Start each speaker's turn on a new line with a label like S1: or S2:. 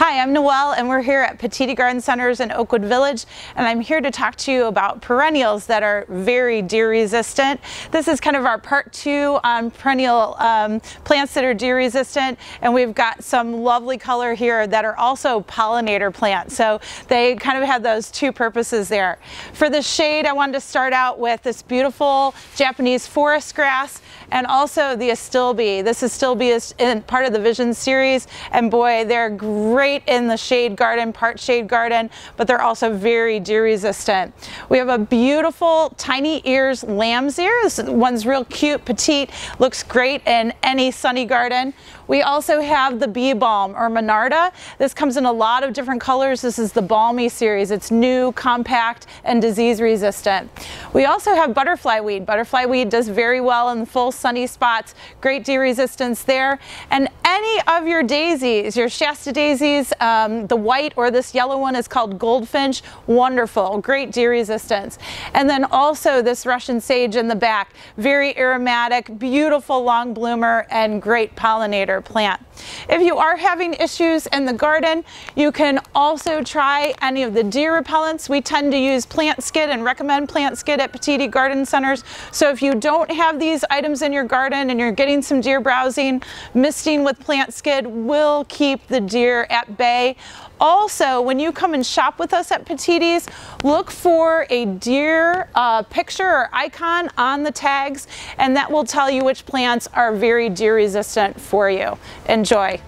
S1: I'm Noelle and we're here at Petitti Garden Centers in Oakwood Village and I'm here to talk to you about perennials that are very deer resistant. This is kind of our part two on perennial um, plants that are deer resistant and we've got some lovely color here that are also pollinator plants. So they kind of have those two purposes there. For the shade I wanted to start out with this beautiful Japanese forest grass and also the astilbe. This astilbe is part of the Vision series and boy they're great great in the shade garden, part shade garden, but they're also very deer resistant. We have a beautiful tiny ears lamb's ear. This one's real cute, petite, looks great in any sunny garden. We also have the bee balm or Monarda. This comes in a lot of different colors. This is the balmy series. It's new, compact, and disease resistant. We also have butterfly weed. Butterfly weed does very well in full sunny spots. Great deer resistance there. And any of your daisies, your Shasta daisies, um, the white or this yellow one is called goldfinch. Wonderful, great deer resistance. And then also this Russian sage in the back. Very aromatic, beautiful long bloomer, and great pollinator plant. If you are having issues in the garden, you can also try any of the deer repellents. We tend to use Plantskydd and recommend Plantskydd at Petitti Garden Centers. So if you don't have these items in your garden and you're getting some deer browsing, misting with Plantskydd will keep the deer at bay. Also, when you come and shop with us at Petitti's, look for a deer uh, picture or icon on the tags, and that will tell you which plants are very deer resistant for you. Enjoy.